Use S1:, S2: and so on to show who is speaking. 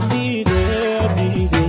S1: dide dide